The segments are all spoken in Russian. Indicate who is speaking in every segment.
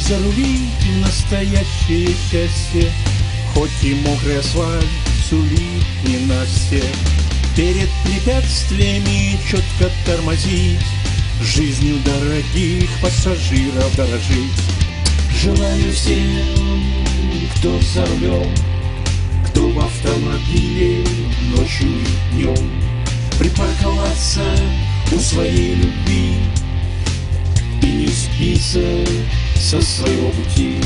Speaker 1: зарули настоящее счастье, Хоть и мокрый асфальт сулит ненастье. Перед препятствиями четко тормозить, Жизнью дорогих пассажиров дорожить. Желаю всем, кто за рулем, Кто в автомобиле ночью и днем, Припарковаться у своей любви И не сбиться со своего пути.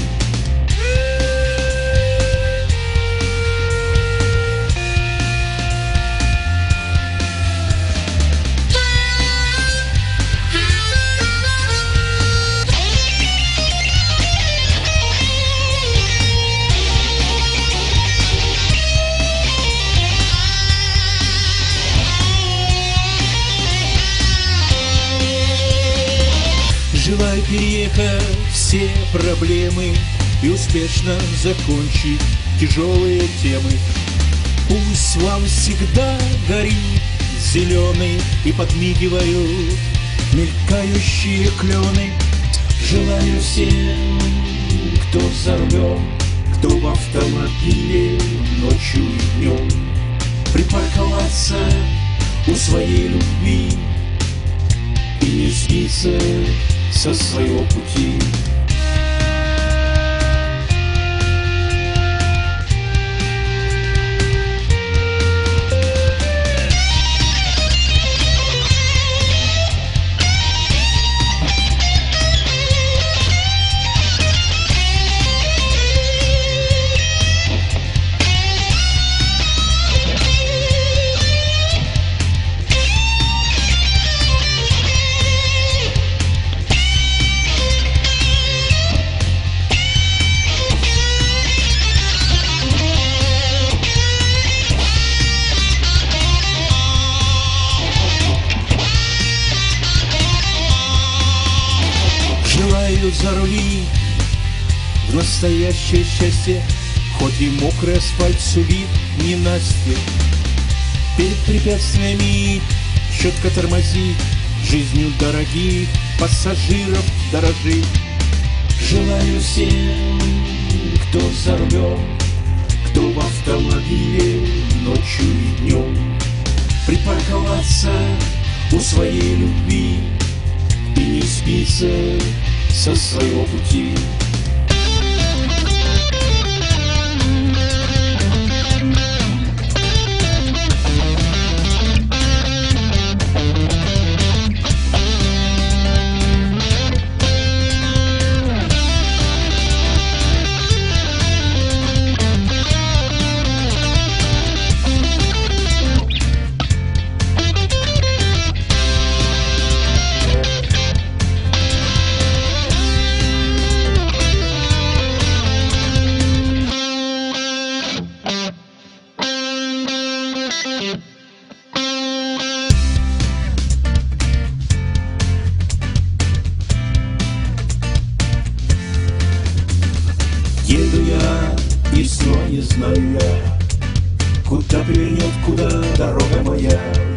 Speaker 1: Желаю переехать все проблемы И успешно закончить тяжелые темы. Пусть вам всегда горит зеленый И подмигивают мелькающие клены Желаю всем, кто рулем Кто в автомобиле ночью и днем Припарковаться у своей любви И не сбиться со своего пути. Желаю зарули в настоящее счастье, Хоть и мокрый асфальт сулит ненастье. Перед препятствиями четко тормозить, Жизнью дорогих пассажиров дорожить. Желаю всем, кто за рулем, Кто в автомобиле ночью и днем, Припарковаться у своей любви И не сбиться со своего пути. Еду не Куда повернет, куда дорога моя.